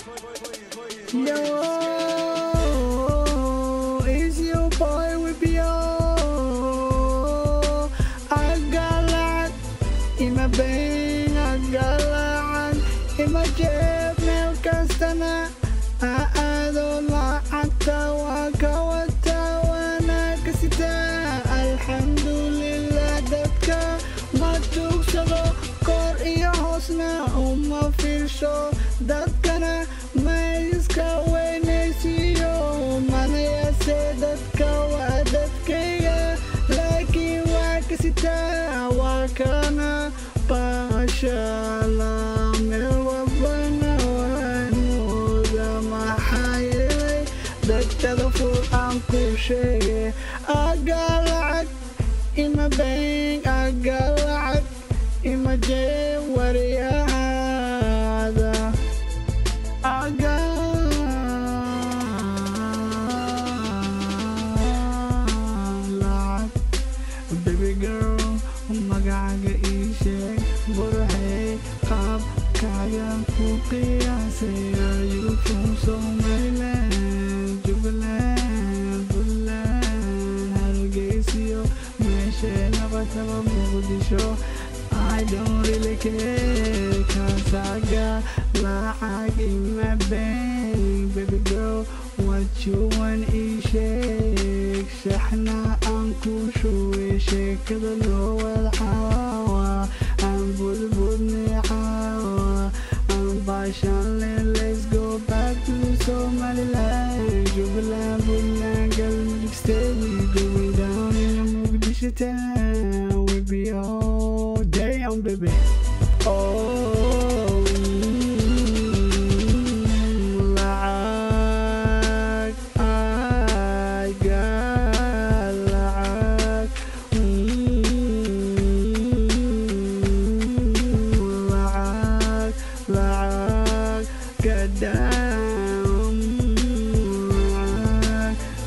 Yo, it's your boy with yo. I got lot in my brain, I got lot in my jab, meel kastana. Aado lacagta waa ka wata waana ka sitaa alxamdulilah dadka ma tuugsado iyo hoosna uma fiirsho dadkana ma iska weynaysiiyo manayase dadka waa dadkayga laakiin waa ka sitaa waa kana baashala meel lacag ima bank agaa lacag Baby girl, magagaisip Burahe kap kaya ko kaya sa'yo You feel so violent, jubilant, jubilant Harugesiyo, meshe na pataba mugudisho I don't really care cause hiding my bag Baby girl, what you want is shake إحنا انكوش وشيك كده اللي هو الحوا عم بلبلني عوا عم let's go back to Somali life شوف لابنا قلب مكستيبي going down يا مقدشتها we'll be all day on baby oh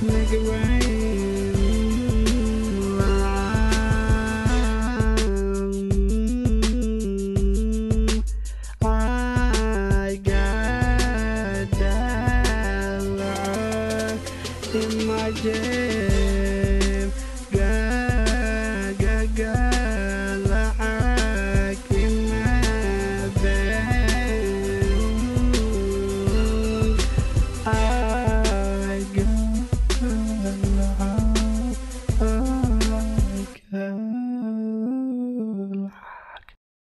make it rain. I got in my jail